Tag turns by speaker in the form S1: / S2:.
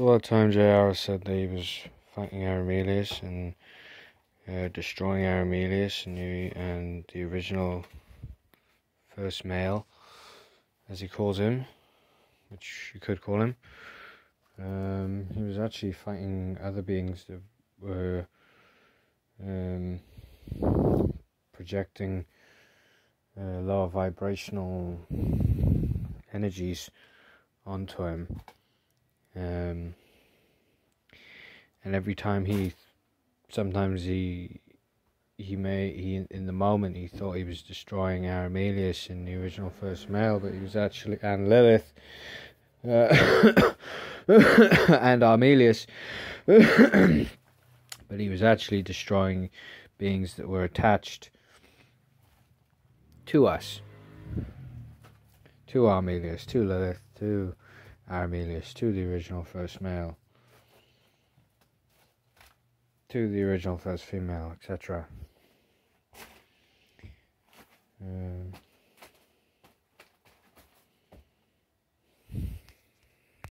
S1: all that time JR said that he was fighting Aramelius and uh, destroying Aramelius and and the original first male, as he calls him, which you could call him. Um, he was actually fighting other beings that were um, projecting uh, lower vibrational energies onto him. Um, and every time he, sometimes he, he may he in the moment he thought he was destroying Aramelius in the original first male, but he was actually and Lilith, uh, and Armelius, but he was actually destroying beings that were attached to us, to Armelius, to Lilith, to Armelius, to the original first male, to the original first female, etc.